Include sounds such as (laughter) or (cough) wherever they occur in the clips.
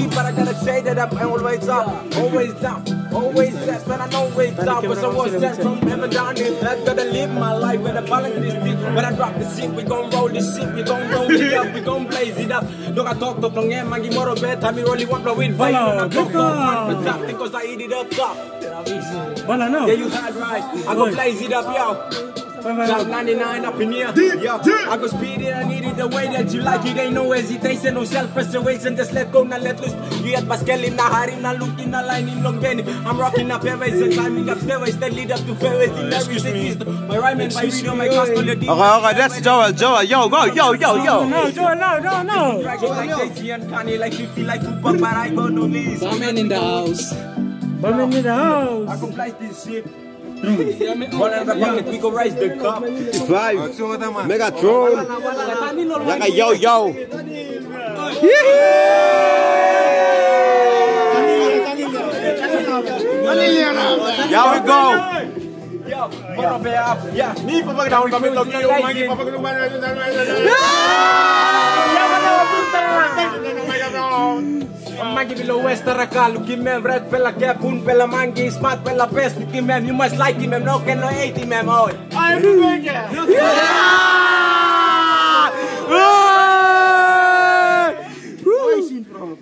cheap, but I gotta say that I'm always up, always down, always less, but I know always down. But I was sent from heaven down here. I gotta live my life with a balance this thing. When I drop the shit, we gon' roll this shit, we gon' roll it up, we gon' blaze it up. Look, I talk to long and mangi moro bet, time me rolling one blow with fire. When I talk to top, because I eat it up top. Bala no. Yeah, you had right. I go blaze it up, yo. Top 99 up in here. Yeah. I go speed it, I need it the way that you like it. Ain't no hesitation, no self-preservation. Just let go, now let loose. You at Pascal in the hari, now look in the line in long Benny. I'm rocking up airways and climbing up stairways that lead up to fairways in every city. My rhyme and my video, my gospel, your Okay, okay, that's Joel, Joel. Yo, go, yo, yo, yo. No, Joel, no, no, no. Like Jay-Z and Kanye, like 50, like Tupac, but I got no knees. Ramen in the house. Bummin in the house. go fly this shit. One the bucket, we go rise the cup. Five. Megatron. Like a yo, yo. Here we go. Yo, moro be up. Yeah. Ni pa pag down kami to kayo magi pa pag luman na I'm mangi below west raka luki mem red pela ke pun pela mangi smart pela best luki mem you must like him mem no can no hate him mem oi. Ay, mi bega.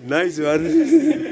Nice one. (laughs)